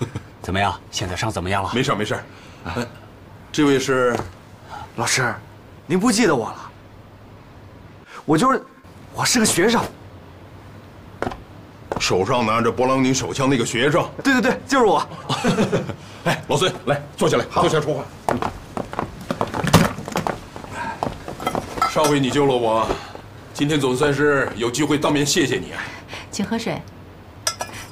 怎么样？现在伤怎么样了？没事没事。哎，这位是老师，您不记得我了？我就是，我是个学生。手上拿着勃朗宁手枪那个学生？对对对，就是我。哎，老孙，来坐下来，坐下说话。上回你救了我，今天总算是有机会当面谢谢你啊。请喝水，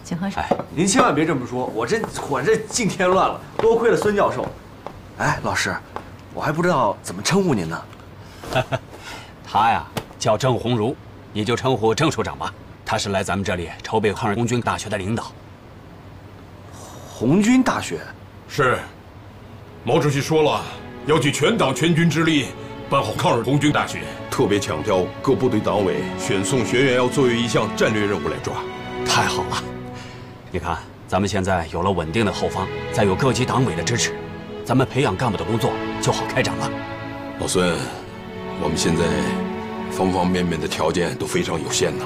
请喝水。哎，您千万别这么说，我这我这净添乱了，多亏了孙教授。哎，老师，我还不知道怎么称呼您呢。他呀叫郑鸿儒，你就称呼郑处长吧。他是来咱们这里筹备抗日红军大学的领导。红军大学，是。毛主席说了，要举全党全军之力。办好抗日红军大学，特别强调各部队党委选送学员要作为一项战略任务来抓。太好了，你看，咱们现在有了稳定的后方，再有各级党委的支持，咱们培养干部的工作就好开展了。老孙，我们现在方方面面的条件都非常有限呐。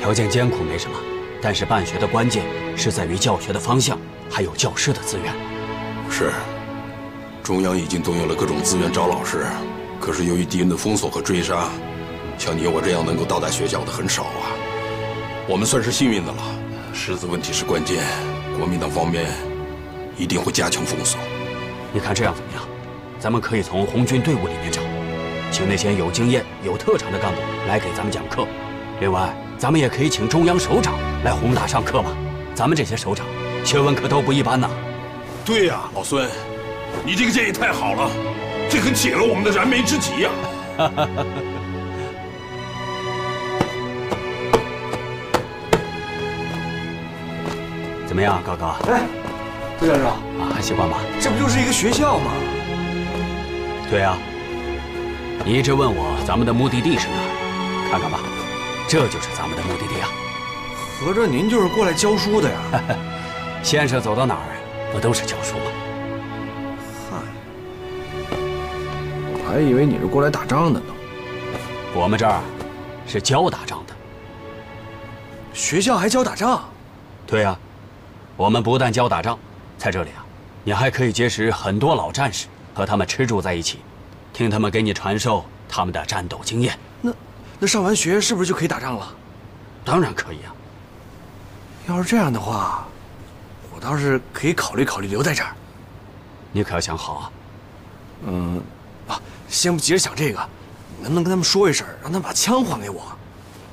条件艰苦没什么，但是办学的关键是在于教学的方向，还有教师的资源。是，中央已经动用了各种资源招老师。可是由于敌人的封锁和追杀，像你我这样能够到达学校的很少啊。我们算是幸运的了。师资问题是关键，国民党方面一定会加强封锁。你看这样怎么样？咱们可以从红军队伍里面找，请那些有经验、有特长的干部来给咱们讲课。另外，咱们也可以请中央首长来宏大上课嘛。咱们这些首长学问可都不一般呐。对呀，老孙，你这个建议太好了。这可解了我们的燃眉之急呀！怎 么样，高高？哎，杜教授啊，还习惯吗？这不就是一个学校吗？对啊。你一直问我咱们的目的地是哪儿，看看吧，这就是咱们的目的地啊。合着您就是过来教书的呀？先生走到哪儿，不都是教书吗？嗨，我还以为你是过来打仗的呢。我们这儿是教打仗的。学校还教打仗？对呀，我们不但教打仗，在这里啊，你还可以结识很多老战士，和他们吃住在一起，听他们给你传授他们的战斗经验。那，那上完学是不是就可以打仗了？当然可以啊。要是这样的话，我倒是可以考虑考虑留在这儿。你可要想好啊。嗯。啊先不急着想这个，你能不能跟他们说一声，让他们把枪还给我？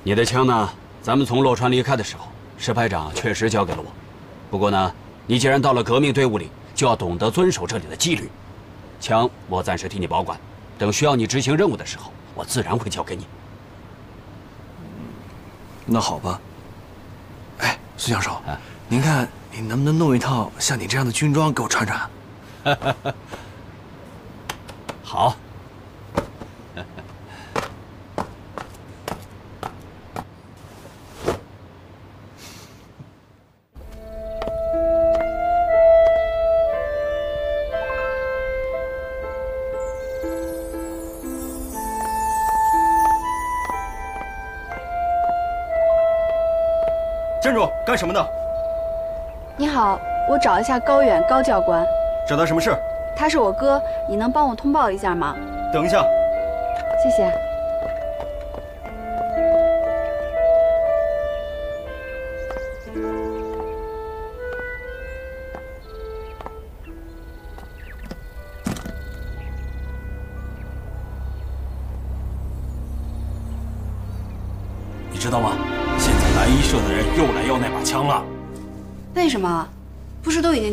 你的枪呢？咱们从洛川离开的时候，石排长确实交给了我。不过呢，你既然到了革命队伍里，就要懂得遵守这里的纪律。枪我暂时替你保管，等需要你执行任务的时候，我自然会交给你。那好吧。哎，孙教授，您看你能不能弄一套像你这样的军装给我穿穿？好。干什么的？你好，我找一下高远高教官。找他什么事？他是我哥，你能帮我通报一下吗？等一下。谢谢。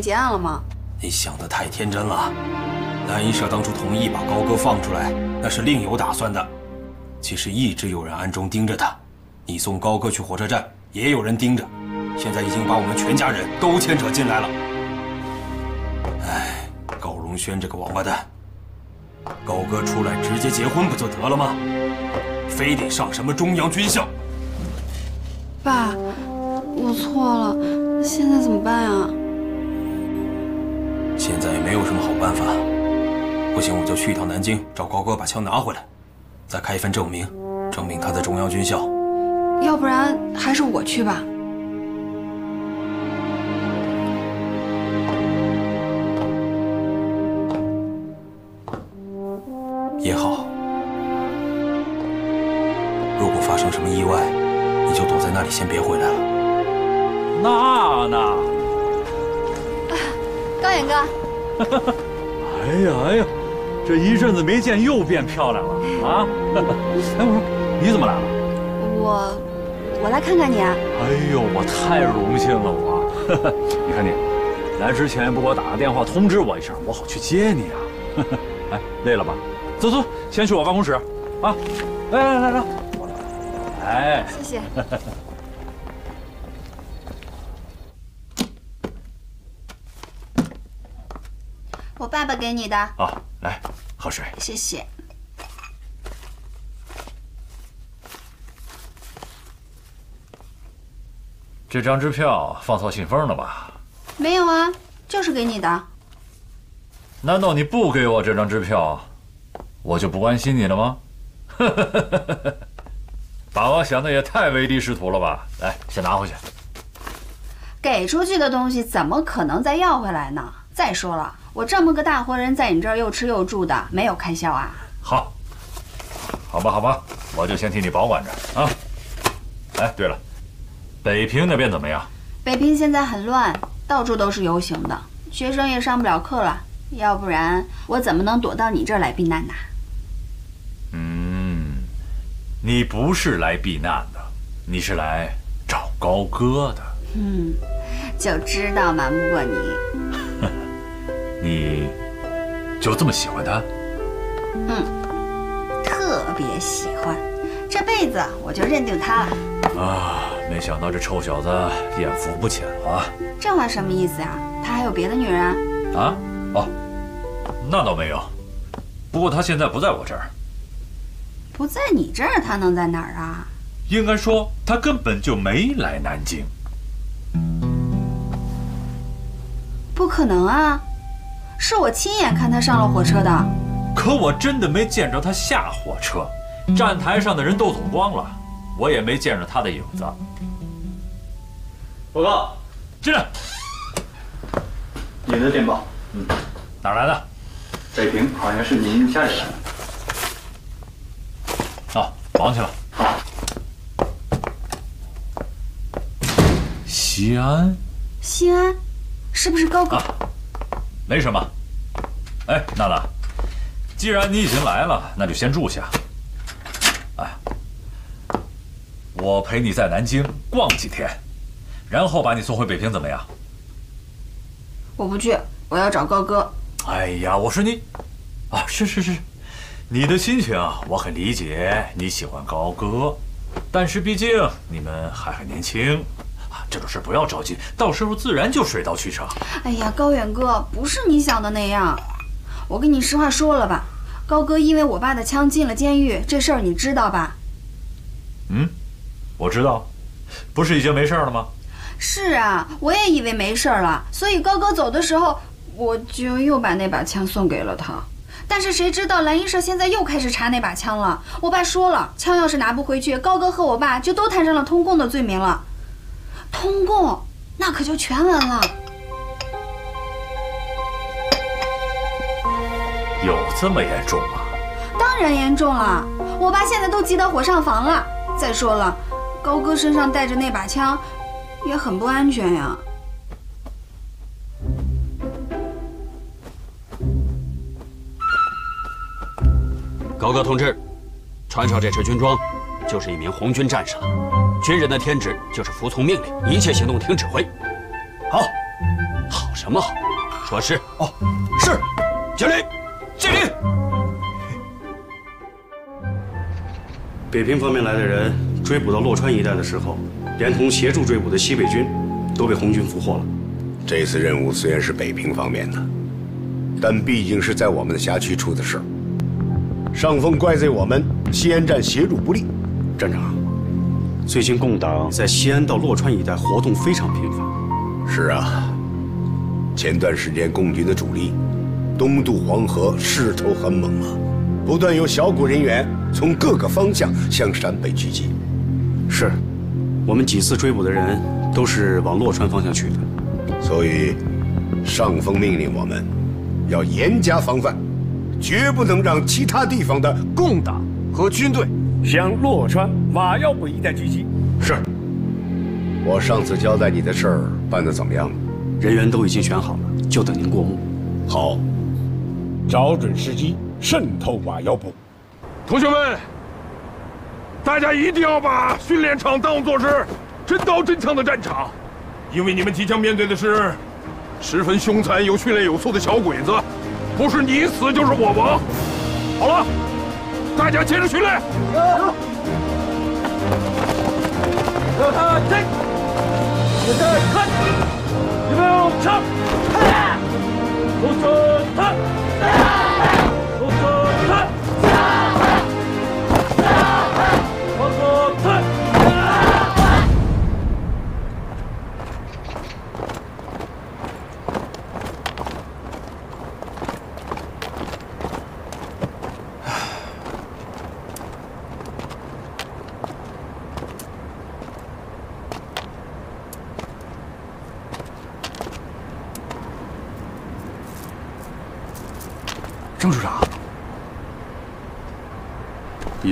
结案了吗？你想的太天真了。蓝衣社当初同意把高歌放出来，那是另有打算的。其实一直有人暗中盯着他。你送高歌去火车站，也有人盯着。现在已经把我们全家人都牵扯进来了。哎，高荣轩这个王八蛋，高歌出来直接结婚不就得了吗？非得上什么中央军校？爸，我错了，现在怎么办啊？办法。不行我就去一趟南京找高哥把枪拿回来再开一份证明证明他在中央军校。要不然还是我去吧。也好。如果发生什么意外你就躲在那里先别回来了娜娜高远哥。哎呀哎呀，这一阵子没见，又变漂亮了啊！哎，我说你怎么来了？我我来看看你啊。哎呦，我太荣幸了，我。你看你，来之前不给我打个电话通知我一声，我好去接你啊。哎，累了吧？走走，先去我办公室啊！来来来来，我来。谢谢。爸爸给你的，啊，来喝水。谢谢。这张支票放错信封了吧？没有啊，就是给你的。难道你不给我这张支票，我就不关心你了吗？把我想的也太唯利是图了吧！来，先拿回去。给出去的东西怎么可能再要回来呢？再说了，我这么个大活人，在你这儿又吃又住的，没有开销啊？好，好吧，好吧，我就先替你保管着啊。哎，对了，北平那边怎么样？北平现在很乱，到处都是游行的，学生也上不了课了。要不然我怎么能躲到你这儿来避难呢？嗯，你不是来避难的，你是来找高歌的。嗯，就知道瞒不过你。你就这么喜欢他？嗯，特别喜欢，这辈子我就认定他了。啊，没想到这臭小子艳福不浅啊！这话什么意思呀？他还有别的女人？啊？哦，那倒没有。不过他现在不在我这儿。不在你这儿，他能在哪儿啊？应该说他根本就没来南京。不可能啊！是我亲眼看他上了火车的。可我真的没见着他下火车，站台上的人都走光了，我也没见着他的影子。报告，进来。您的电报，嗯，哪儿来的？北平好像是您家里来的。啊，忙去了。好。西安。西安，是不是高没什么。哎，娜娜，既然你已经来了，那就先住下。哎，我陪你在南京逛几天，然后把你送回北平，怎么样？我不去，我要找高歌。哎呀，我说你，啊，是是是，你的心情我很理解，你喜欢高歌，但是毕竟你们还很年轻，啊，这种事不要着急，到时候自然就水到渠成。哎呀，高远哥，不是你想的那样，我跟你实话说了吧，高哥因为我爸的枪进了监狱，这事儿你知道吧？嗯，我知道，不是已经没事了吗？是啊，我也以为没事了，所以高哥走的时候，我就又把那把枪送给了他。但是谁知道蓝衣社现在又开始查那把枪了。我爸说了，枪要是拿不回去，高哥和我爸就都摊上了通共的罪名了。通共，那可就全完了。有这么严重吗？当然严重了，我爸现在都急得火上房了。再说了，高哥身上带着那把枪，也很不安全呀。高哥同志，穿上这身军装，就是一名红军战士了。军人的天职就是服从命令，一切行动听指挥。好，好什么好？说是哦，是，敬礼，敬礼。北平方面来的人追捕到洛川一带的时候，连同协助追捕的西北军都被红军俘获了。这次任务虽然是北平方面的，但毕竟是在我们的辖区出的事儿。上峰怪罪我们西安站协助不力。站长，最近共党在西安到洛川一带活动非常频繁。是啊，前段时间共军的主力东渡黄河势头很猛啊，不断有小股人员从各个方向向陕北聚集。是，我们几次追捕的人都是往洛川方向去的。所以，上峰命令我们要严加防范，绝不能让其他地方的共党和军队向洛川瓦窑堡一带狙击。是。我上次交代你的事儿办得怎么样了？人员都已经选好了，就等您过目。好，找准时机渗透马耀部。同学们，大家一定要把训练场当作是真刀真枪的战场，因为你们即将面对的是十分凶残、有训练有素的小鬼子，不是你死就是我亡。好了，大家接着训练。有他进，有他看，有没有枪？有他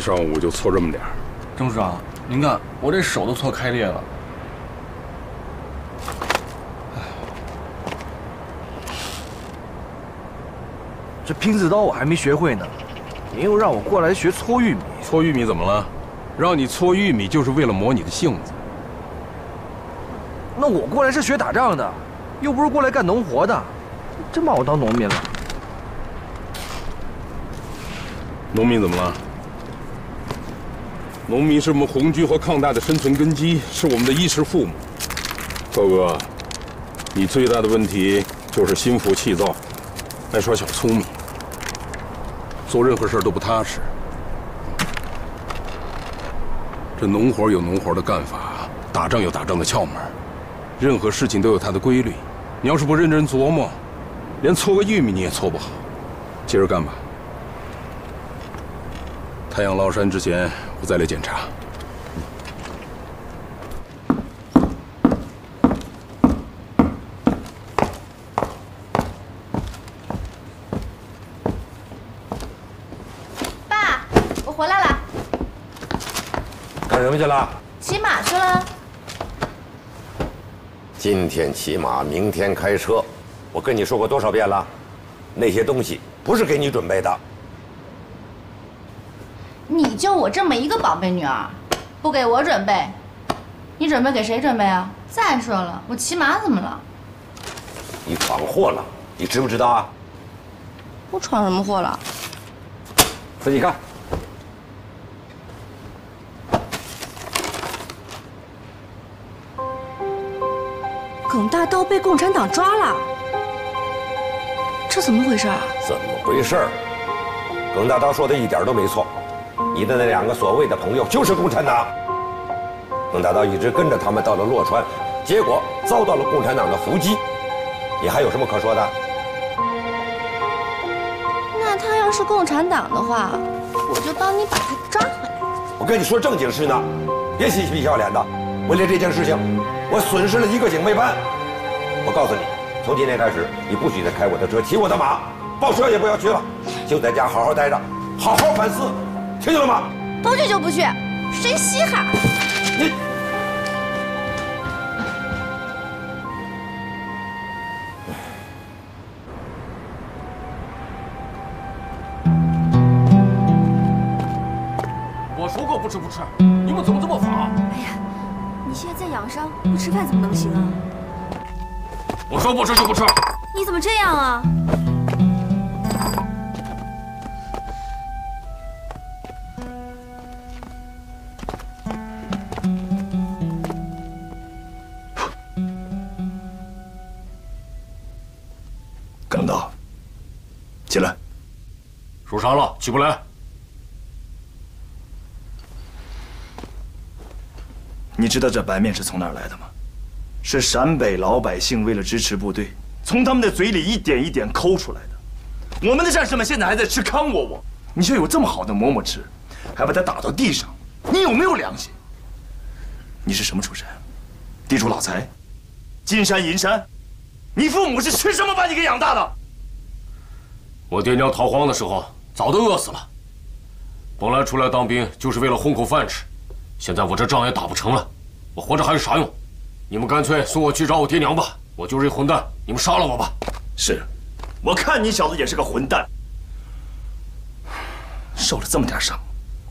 上午就错这么点儿。郑处长，您看我这手都搓开裂了。这拼刺刀我还没学会呢，您又让我过来学搓玉米。搓玉米怎么了？让你搓玉米就是为了磨你的性子。那我过来是学打仗的，又不是过来干农活的，真把我当农民了。农民怎么了？农民是我们红军和抗大的生存根基，是我们的衣食父母。高哥，你最大的问题就是心浮气躁，爱耍小聪明，做任何事都不踏实。这农活有农活的干法，打仗有打仗的窍门，任何事情都有它的规律。你要是不认真琢磨，连搓个玉米你也搓不好。接着干吧。太阳落山之前，我再来检查。爸，我回来了，干什么去了？骑马去了。今天骑马，明天开车。我跟你说过多少遍了？那些东西不是给你准备的。你就我这么一个宝贝女儿，不给我准备，你准备给谁准备啊？再说了，我骑马怎么了？你闯祸了，你知不知道啊？我闯什么祸了？自己看。耿大刀被共产党抓了，这怎么回事啊？怎么回事？耿大刀说的一点都没错，你的那两个所谓的朋友就是共产党。孟大刀一直跟着他们到了洛川，结果遭到了共产党的伏击。你还有什么可说的？那他要是共产党的话，我就帮你把他抓回来。我跟你说正经事呢，别嬉皮笑脸的。为了这件事情，我损失了一个警卫班。我告诉你，从今天开始，你不许再开我的车，骑我的马，报社也不要去了，就在家好好待着，好好反思，听见了吗？不去就不去，谁稀罕？你。我说过不吃不吃，你们怎么这么法？哎呀，你现在在养伤，不吃饭怎么能行啊？我说不吃就不吃。你怎么这样啊？说啥了？起不来。你知道这白面是从哪儿来的吗？是陕北老百姓为了支持部队，从他们的嘴里一点一点抠出来的。我们的战士们现在还在吃糠窝窝，你却有这么好的馍馍吃，还把它打到地上，你有没有良心？你是什么出身？地主老财？金山银山？你父母是吃什么把你给养大的？我爹娘逃荒的时候早都饿死了，本来出来当兵就是为了混口饭吃，现在我这仗也打不成了，我活着还有啥用？你们干脆送我去找我爹娘吧！我就是一混蛋，你们杀了我吧！是，我看你小子也是个混蛋，受了这么点伤，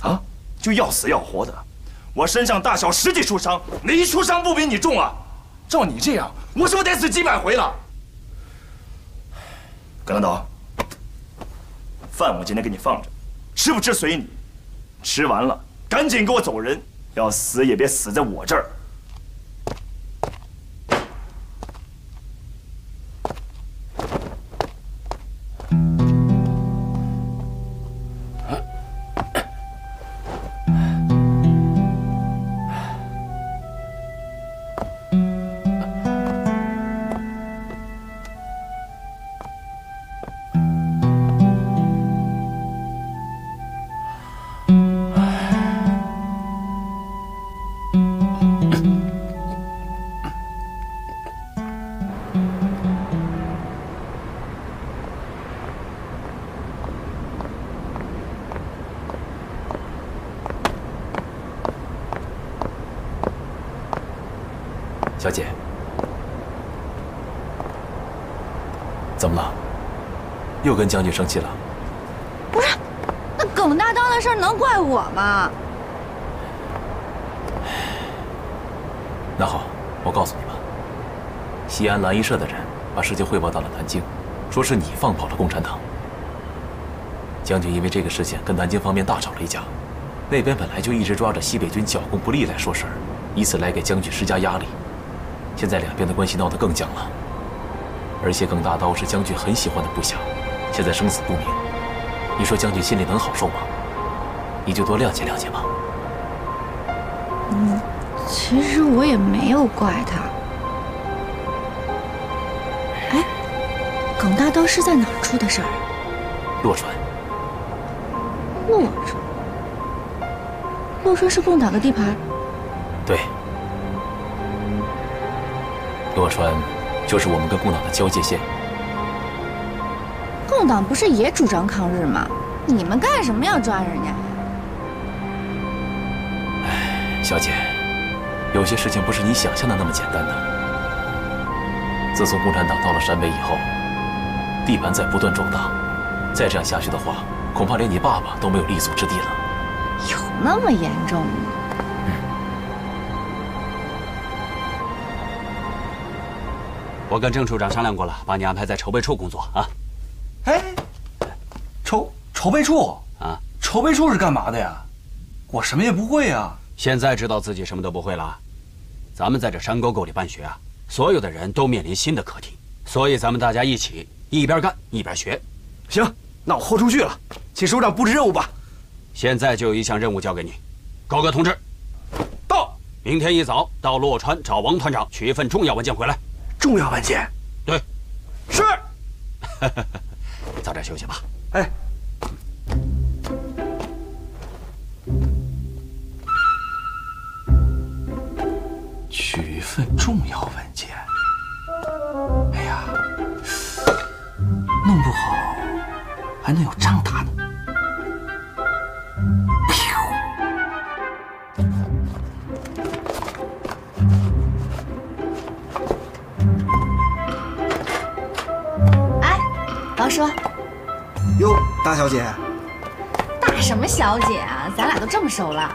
啊，就要死要活的。我身上大小十几处伤，哪一处伤不比你重啊？照你这样，我是不是得死几百回了？葛南岛，饭我今天给你放着，吃不吃随你。吃完了，赶紧给我走人，要死也别死在我这儿。又跟将军生气了？不是，那耿大刀的事能怪我吗？那好，我告诉你吧，西安蓝衣社的人把事情汇报到了南京，说是你放跑了共产党。将军因为这个事情跟南京方面大吵了一架，那边本来就一直抓着西北军剿共不利来说事儿，以此来给将军施加压力。现在两边的关系闹得更僵了，而且耿大刀是将军很喜欢的部下，现在生死不明，你说将军心里能好受吗？你就多谅解谅解吧。嗯，其实我也没有怪他。哎，耿大刀是在哪儿出的事儿？洛川。洛川？洛川是共党的地盘？对。洛川就是我们跟共党的交界线。共党不是也主张抗日吗？你们干什么要抓人家？哎，小姐，有些事情不是你想象的那么简单的。自从共产党到了陕北以后，地盘在不断壮大，再这样下去的话，恐怕连你爸爸都没有立足之地了。有那么严重吗？我跟郑处长商量过了，把你安排在筹备处工作啊。筹备处啊，筹备处是干嘛的呀？我什么也不会呀。现在知道自己什么都不会了。咱们在这山沟沟里办学啊，所有的人都面临新的课题，所以咱们大家一起一边干一边学。行，那我豁出去了，请首长布置任务吧。现在就有一项任务交给你，高哥同志，到。明天一早到洛川找王团长取一份重要文件回来。重要文件，对，是。早点休息吧。哎，取一份重要文件。哎呀，弄不好还能有仗打呢。王叔，哟，大小姐，大什么小姐啊？咱俩都这么熟了。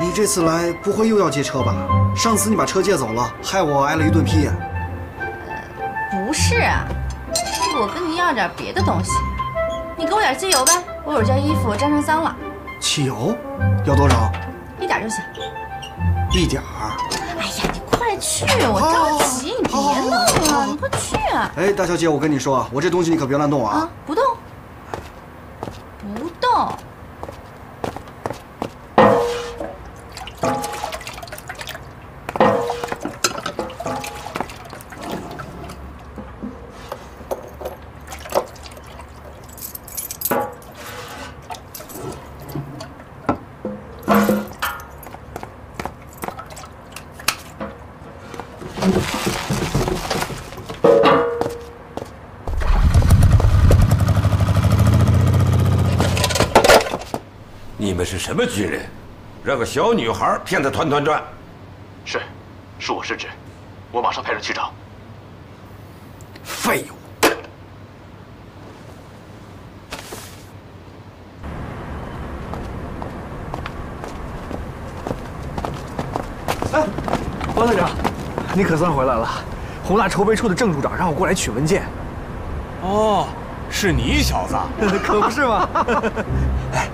你这次来不会又要借车吧？上次你把车借走了，害我挨了一顿批。呃，不是，我跟你要点别的东西。你给我点机油呗，我有件衣服沾上脏了。汽油？要多少？一点就行。一点儿？哎呀，你快去，我着急，你别弄了，你快去。哎，大小姐，我跟你说，我这东西你可别乱动啊！不动，不动。么军人？让个小女孩骗得团团转。是，恕我失职，我马上派人去找。废物！哎，王队长，你可算回来了。宏大筹备处的郑处长让我过来取文件。哦，是你小子，可不是吗？哎，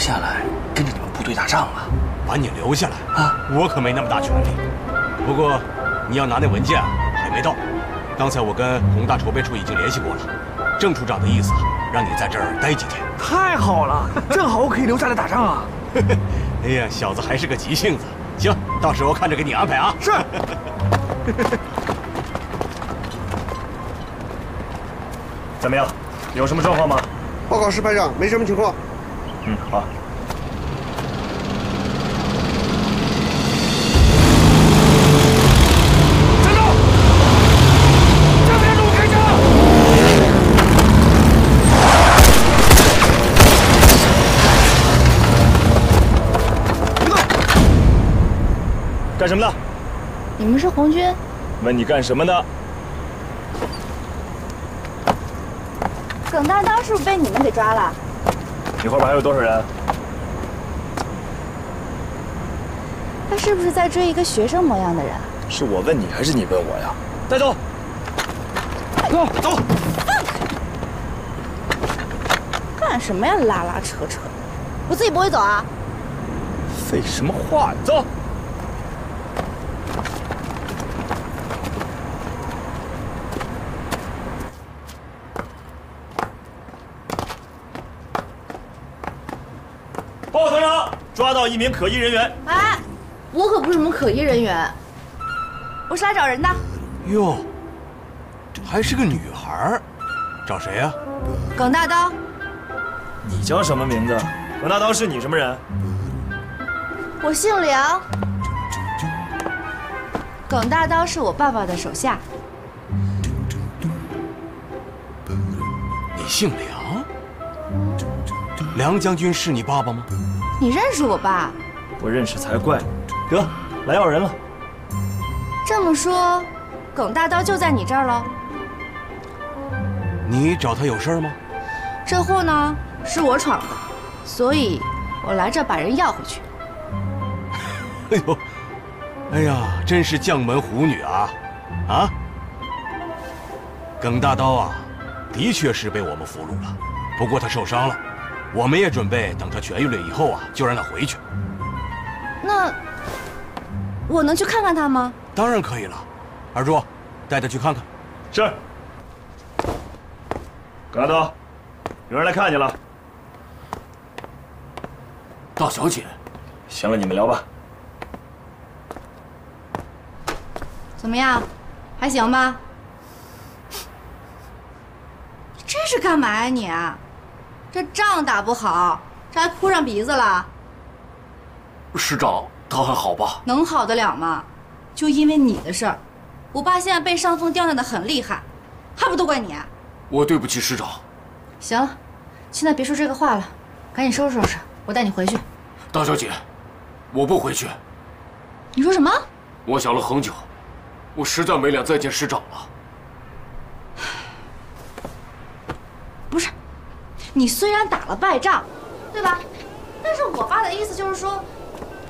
下来，跟着你们部队打仗啊？把你留下来啊？我可没那么大权力。不过，你要拿那文件啊，还没到。刚才我跟宏大筹备处已经联系过了，郑处长的意思，让你在这儿待几天。太好了，正好我可以留下来打仗啊！哎呀，小子还是个急性子。行，到时候看着给你安排啊。是。怎么样？有什么状况吗？报告师排长，没什么情况。嗯，好。站住！向边路开枪！干什么的？你们是红军？问你干什么的？耿大当是不是被你们给抓了？你后边还有多少人？他是不是在追一个学生模样的人？是我问你，还是你问我呀？带走！走走！干什么呀？拉拉扯扯，我自己不会走啊！废什么话？走！报团长，抓到一名可疑人员。哎，我可不是什么可疑人员，我是来找人的。哟，还是个女孩找谁呀？耿大刀。你叫什么名字？耿大刀是你什么人？我姓梁。耿大刀是我爸爸的手下。你姓梁？梁将军是你爸爸吗？你认识我爸？不认识才怪。得，来要人了。这么说，耿大刀就在你这儿喽？你找他有事吗？这货呢是我闯的，所以我来这把人要回去。哎呦，哎呀，真是将门虎女啊！啊，耿大刀啊，的确是被我们俘虏了，不过他受伤了。我们也准备等他痊愈了以后啊，就让他回去。那我能去看看他吗？当然可以了，二柱，带他去看看。是。葛大刀，有人来看你了。大小姐，行了，你们聊吧。怎么样，还行吧？你这是干嘛呀你？这仗打不好，这还哭上鼻子了。师长，他还好吧？能好得了吗？就因为你的事儿，我爸现在被伤风刁难的很厉害，还不都怪你？啊我对不起师长。行了，现在别说这个话了，赶紧收拾收拾，我带你回去。大小姐，我不回去。你说什么？我想了很久，我实在没脸再见师长了。不是。你虽然打了败仗，对吧？但是我爸的意思就是说，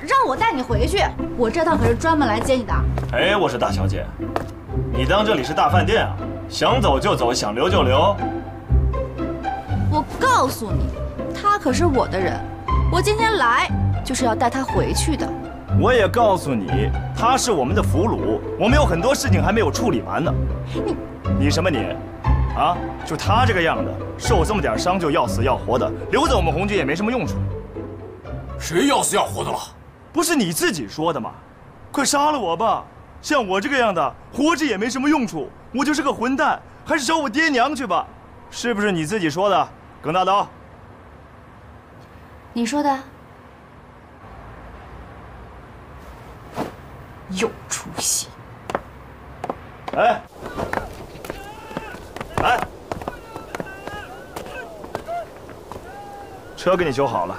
让我带你回去。我这趟可是专门来接你的。哎，我说大小姐，你当这里是大饭店啊？想走就走，想留就留。我告诉你，他可是我的人，我今天来就是要带他回去的。我也告诉你，他是我们的俘虏，我们有很多事情还没有处理完呢。你，你什么你？啊，就他这个样子，受这么点伤就要死要活的，留在我们红军也没什么用处。谁要死要活的了？不是你自己说的吗？快杀了我吧！像我这个样的，活着也没什么用处，我就是个混蛋，还是找我爹娘去吧。是不是你自己说的，耿大刀？你说的。有出息。哎。车给你修好了，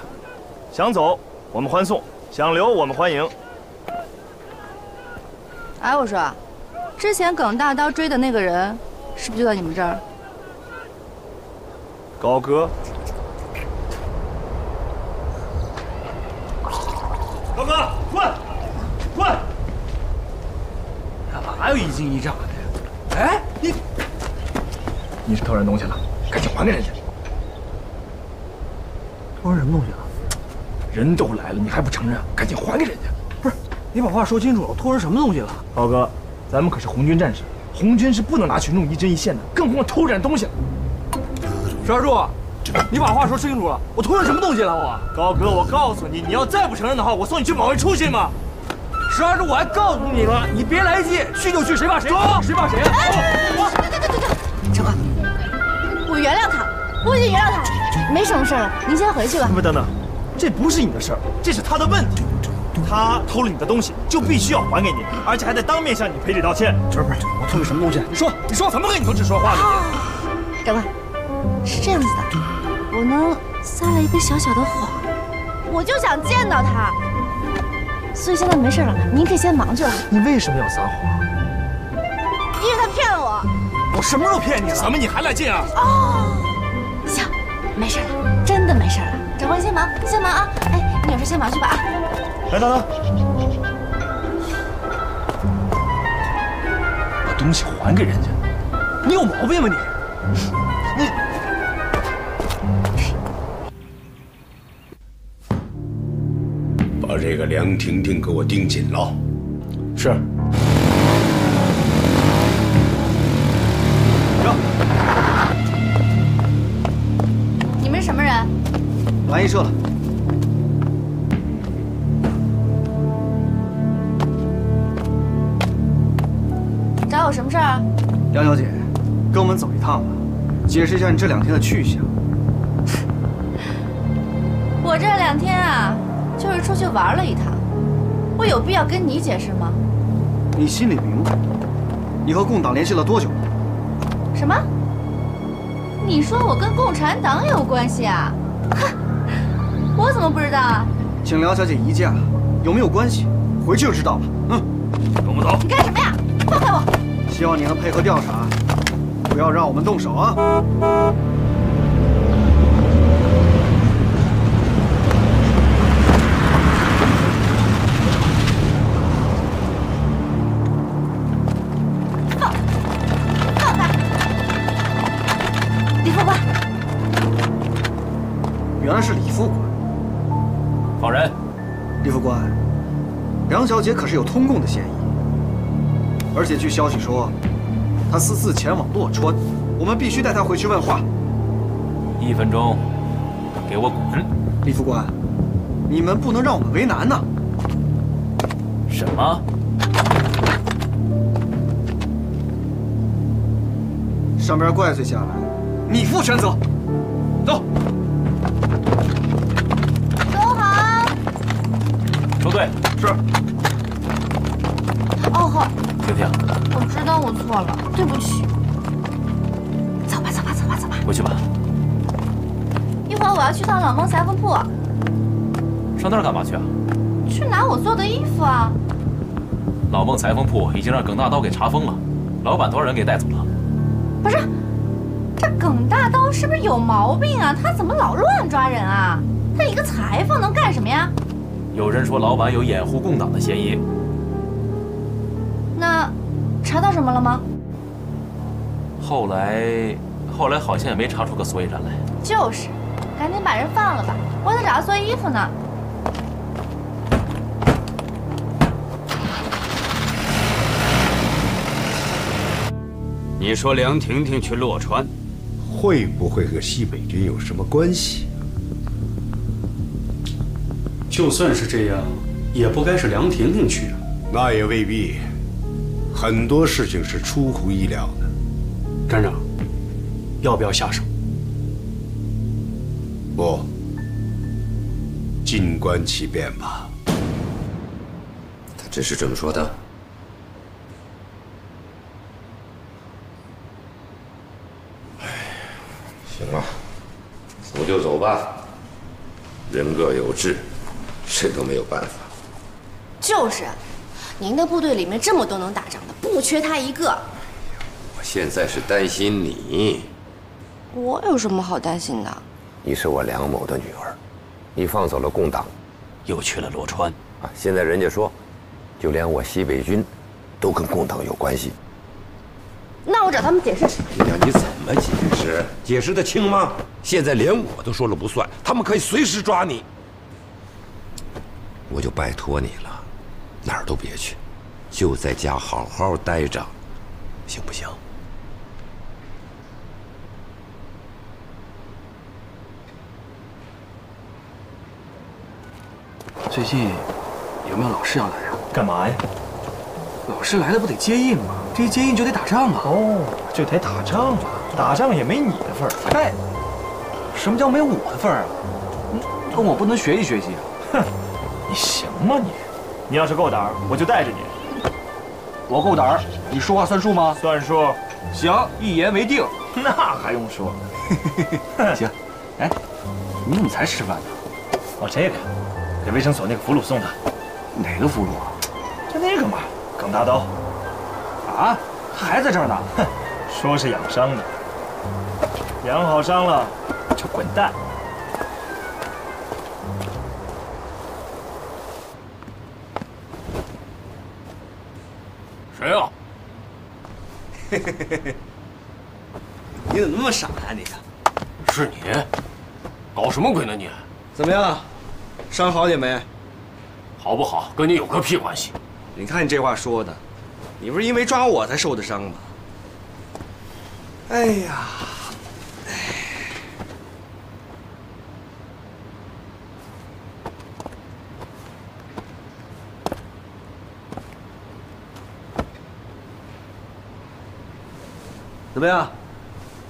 想走我们欢送，想留我们欢迎。哎，我说，之前耿大刀追的那个人，是不是就在你们这儿？高哥，高哥，滚，滚！干嘛又一惊一乍的呀？哎，你你是偷人东西了，赶紧还给人家！偷人什么东西了？人都来了，你还不承认？赶紧还给人家！不是，你把话说清楚了，我偷人什么东西了？高哥，咱们可是红军战士，红军是不能拿群众一针一线的，更何况偷人东西了。石二柱，你把话说清楚了，我偷人什么东西了？我高哥，我告诉你，你要再不承认的话，我送你去保卫处去吗？石二柱，我还告诉你了，你别来气，去就去，谁怕谁？走谁怕谁啊？我对对对对对，陈哥，我原谅他，我已经原谅他了，没什么事了，您先回去吧。不，等等，这不是你的事儿，这是他的问题。他偷了你的东西，就必须要还给你，而且还得当面向你赔礼道歉。不是不是，我偷了什么东西？你说，你说，怎么跟你同志说话的？长官，是这样子的，我呢撒了一个小小的谎，我就想见到他，所以现在没事了，您可以先忙去了。你为什么要撒谎？因为他骗了我。我什么时候骗你了？怎么你还来劲啊？哦，行，没事了，真的没事了。长官先忙，先忙啊！哎，你有事先忙去吧啊！来，等等，把东西还给人家，你有毛病吧你？你把这个梁婷婷给我盯紧了。是。蓝衣社了。找我什么事儿？杨小姐，跟我们走一趟吧，解释一下你这两天的去向。我这两天啊，就是出去玩了一趟，我有必要跟你解释吗？你心里明白。你和共党联系了多久了？什么？你说我跟共产党有关系啊？哼，我怎么不知道啊？请梁小姐移驾，有没有关系？回去就知道了。嗯，跟我走。你干什么呀？放开我！希望你能配合调查，不要让我们动手啊！姐可是有通共的嫌疑，而且据消息说，她私自前往洛川，我们必须带她回去问话。一分钟，给我滚！李副官，你们不能让我们为难呐！什么？上边怪罪下来，你负全责。走。走好。收队。是。哦好。婷婷，我知道我错了，对不起。走吧，走吧，走吧，走吧。回去吧。一会儿我要去趟老孟裁缝铺。上那儿干嘛去啊？去拿我做的衣服啊。老孟裁缝铺已经让耿大刀给查封了，老板都让人给带走了。不是，这耿大刀是不是有毛病啊？他怎么老乱抓人啊？他一个裁缝能干什么呀？有人说老板有掩护共党的嫌疑。什么了吗？后来，后来好像也没查出个所以然来。就是，赶紧把人放了吧，我得找他做衣服呢。你说梁婷婷去洛川，会不会和西北军有什么关系？就算是这样，也不该是梁婷婷去啊。那也未必，很多事情是出乎意料的。站长，要不要下手？不，静观其变吧。他真是这么说的？行了，走就走吧。人各有志，谁都没有办法。就是，您的部队里面这么多能打仗的，不缺他一个。我现在是担心你。我有什么好担心的？你是我梁某的女儿，你放走了共党，又去了洛川啊！现在人家说，就连我西北军，都跟共党有关系。那我找他们解释。让你怎么解释？解释得清吗？现在连我都说了不算，他们可以随时抓你。我就拜托你了，哪儿都别去，就在家好好待着，行不行？最近有没有老师要来啊？干嘛呀？老师来了不得接应吗？这一接应就得打仗啊！哦，就得打仗啊！打仗也没你的份儿。哎，什么叫没我的份儿啊？跟我不能学习学习啊？哼，你行吗你？你要是够胆，我就带着你。我够胆儿，你说话算数吗？算数。行，一言为定。那还用说？行。哎，你怎么才吃饭呢？哦，这个，给卫生所那个俘虏送的。哪个俘虏啊？就那个嘛。耿大刀，啊，他还在这儿呢。哼，说是养伤的，养好伤了就滚蛋。怎么样，伤好点没？好不好跟你有个屁关系？你看你这话说的，你不是因为抓我才受的伤吗？哎呀，怎么样，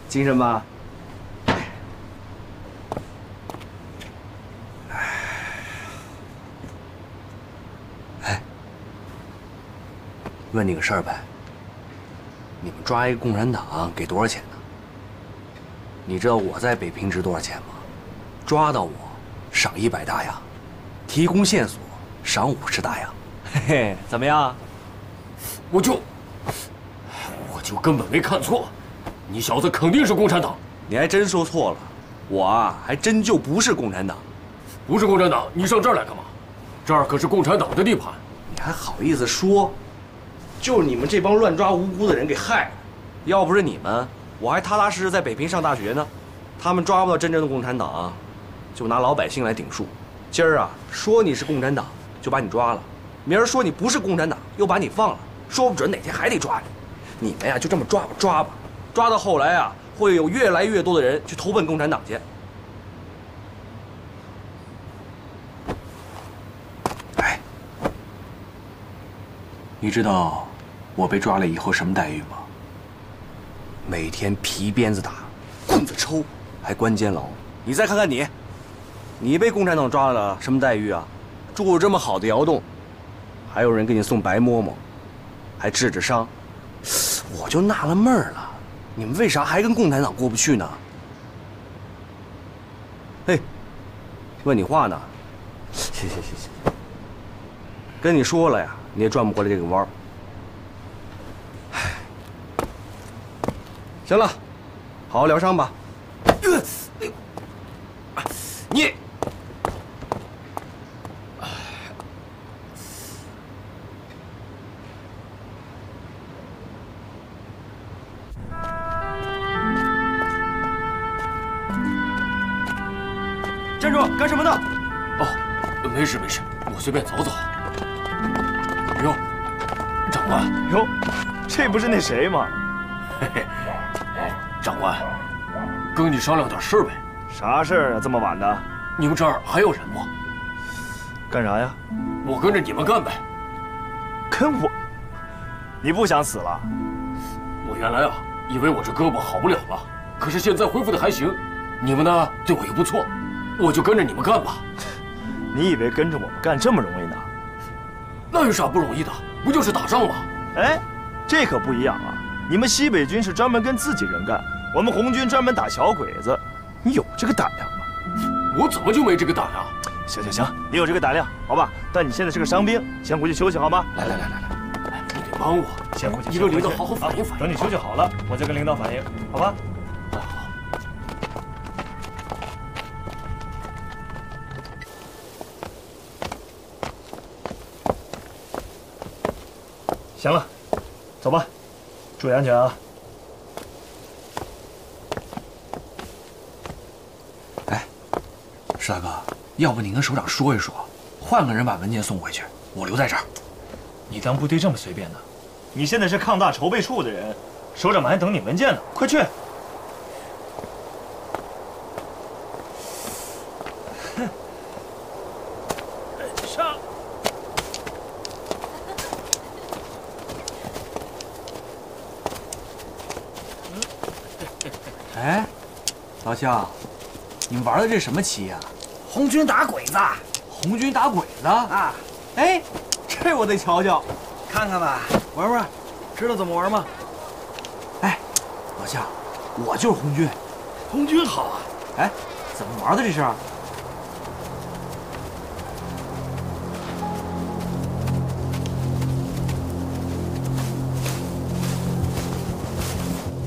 精神吧？问你个事儿呗，你们抓一个共产党给多少钱呢？你知道我在北平值多少钱吗？抓到我，赏一百大洋；提供线索，赏五十大洋。嘿嘿，怎么样？我就，我就根本没看错，你小子肯定是共产党。你还真说错了，我啊还真就不是共产党。不是共产党，你上这儿来干嘛？这儿可是共产党的地盘。你还好意思说？就是你们这帮乱抓无辜的人给害的，要不是你们，我还踏踏实实在北平上大学呢。他们抓不到真正的共产党，就拿老百姓来顶数。今儿啊，说你是共产党，就把你抓了；明儿说你不是共产党，又把你放了。说不准哪天还得抓你。你们呀，就这么抓吧，抓吧，抓到后来啊，会有越来越多的人去投奔共产党去。哎，你知道？我被抓了以后什么待遇吗？每天皮鞭子打，棍子抽，还关监牢。你再看看你，你被共产党抓了，什么待遇啊？住这么好的窑洞，还有人给你送白馍馍，还治着伤。我就纳了闷了，你们为啥还跟共产党过不去呢？嘿，问你话呢？行行行行，跟你说了呀，你也转不过来这个弯。行了，好好疗伤吧。你，站住！干什么呢？哦，没事没事，我随便走走。哟，长官，哟，这不是那谁吗？嘿嘿。长官，跟你商量点事儿呗。啥事儿啊？这么晚的？你们这儿还有人吗？干啥呀？我跟着你们干呗。跟我？你不想死了？我原来啊，以为我这胳膊好不了了，可是现在恢复的还行。你们呢，对我又不错，我就跟着你们干吧。你以为跟着我们干这么容易呢？那有啥不容易的？不就是打仗吗？哎，这可不一样啊。你们西北军是专门跟自己人干，我们红军专门打小鬼子。你有这个胆量吗？我怎么就没这个胆啊？行行行，你有这个胆量，好吧？但你现在是个伤兵，先回去休息好吗？来来来来来，你得帮我，先回去，你跟领导好好反映反映。等你休息好了，我再跟领导反映，好吧？好行了，走吧，注意安全啊！石大哥，要不你跟首长说一说，换个人把文件送回去，我留在这儿。你当部队这么随便呢？你现在是抗大筹备处的人，首长们还等你文件呢，快去！上。哎，老乡，你们玩的这什么棋呀、红军打鬼子，红军打鬼子啊！哎，这我得瞧瞧，看看吧，玩玩，知道怎么玩吗？哎，老夏，我就是红军。红军好啊！哎，怎么玩的这是？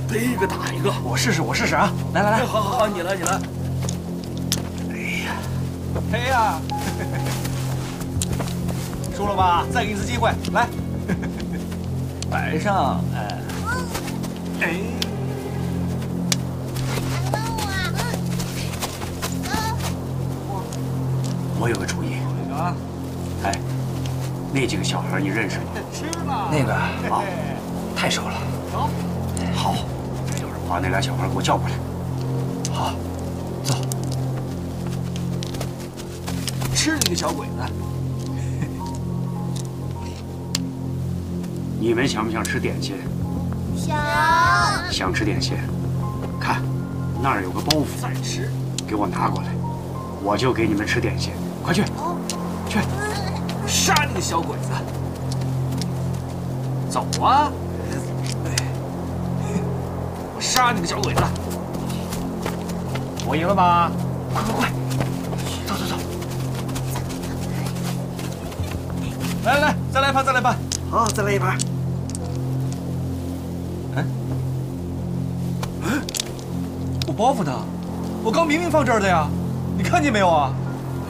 逮一个打一个，我试试，我试试啊！来来来，好好好，你来你来。哎呀，输了吧？再给你一次机会，来，摆上，哎，哎，我有个主意。哎，那几个小孩你认识吗？那个啊，太熟了。好，把那俩小孩给我叫过来。好，吃你个小鬼子！你们想不想吃点心？想。想吃点心，看，那儿有个包袱，暂时，给我拿过来，我就给你们吃点心。快去，去，杀你个小鬼子！走啊！我杀你个小鬼子！我赢了吧？快快快，来来来，再来一盘，再来一盘！好，再来一盘。哎，哎，我包袱呢？我刚明明放这儿的呀，你看见没有啊？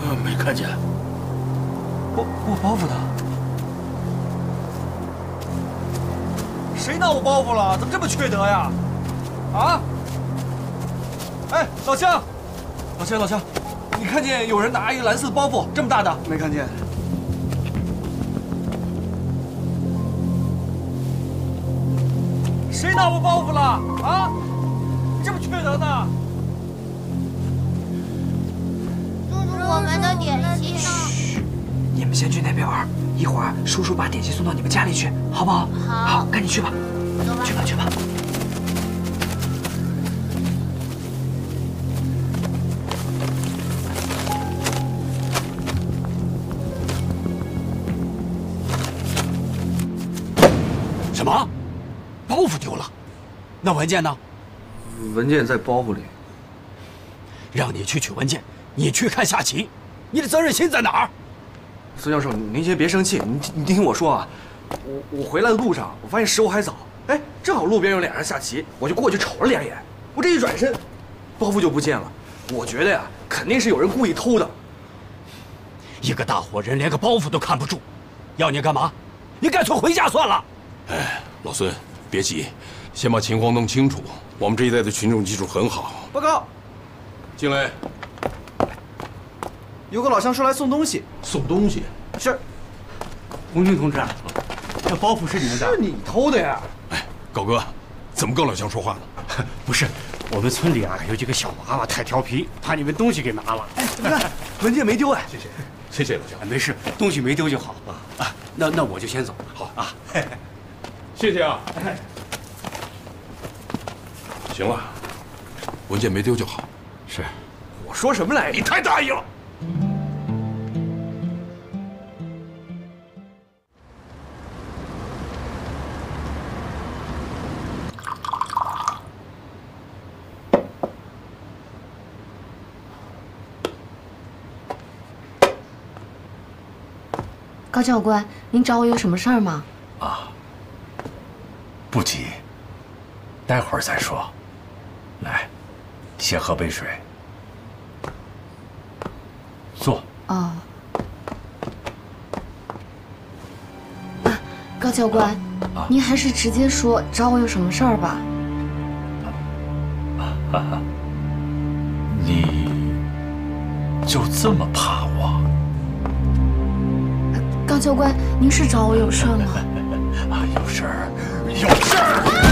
嗯，没看见。我我包袱呢？谁拿我包袱了？怎么这么缺德呀？啊！哎，老乡，老乡，老乡，你看见有人拿一个蓝色的包袱，这么大的？没看见。谁拿我包袱了？啊！你这么缺德呢？我们的点心呢？你们先去那边玩，一会儿叔叔把点心送到你们家里去，好不好？好，赶紧去吧。去吧，去吧。那文件呢？文件在包袱里。让你去取文件，你去看下棋，你的责任心在哪儿？孙教授，您先别生气，你你听我说啊，我我回来的路上，我发现时候还早，哎，正好路边有俩人下棋，我就过去瞅了两眼，我这一转身，包袱就不见了。我觉得呀，肯定是有人故意偷的。一个大活人连个包袱都看不住，要你干嘛？你干脆回家算了。哎，老孙，别急，先把情况弄清楚。我们这一带的群众基础很好。报告，进来。有个老乡说来送东西。送东西？是。红军同志，这包袱是你们的？是你偷的呀？哎，狗哥，怎么跟老乡说话呢？不是，我们村里啊有几个小娃娃太调皮，把你们东西给拿了。哎，你看，文件没丢哎。谢谢，谢谢老乡。没事，东西没丢就好啊。啊，那那我就先走了。好啊，谢谢啊。行了，文件没丢就好。是，我说什么来着？你太大意了。高教官，您找我有什么事儿吗？啊，不急，待会儿再说。来，先喝杯水。坐。哦。啊，高教官，您还是直接说找我有什么事儿吧。哈哈，你就这么怕我？高教官，您是找我有事吗？啊，有事儿，有事儿。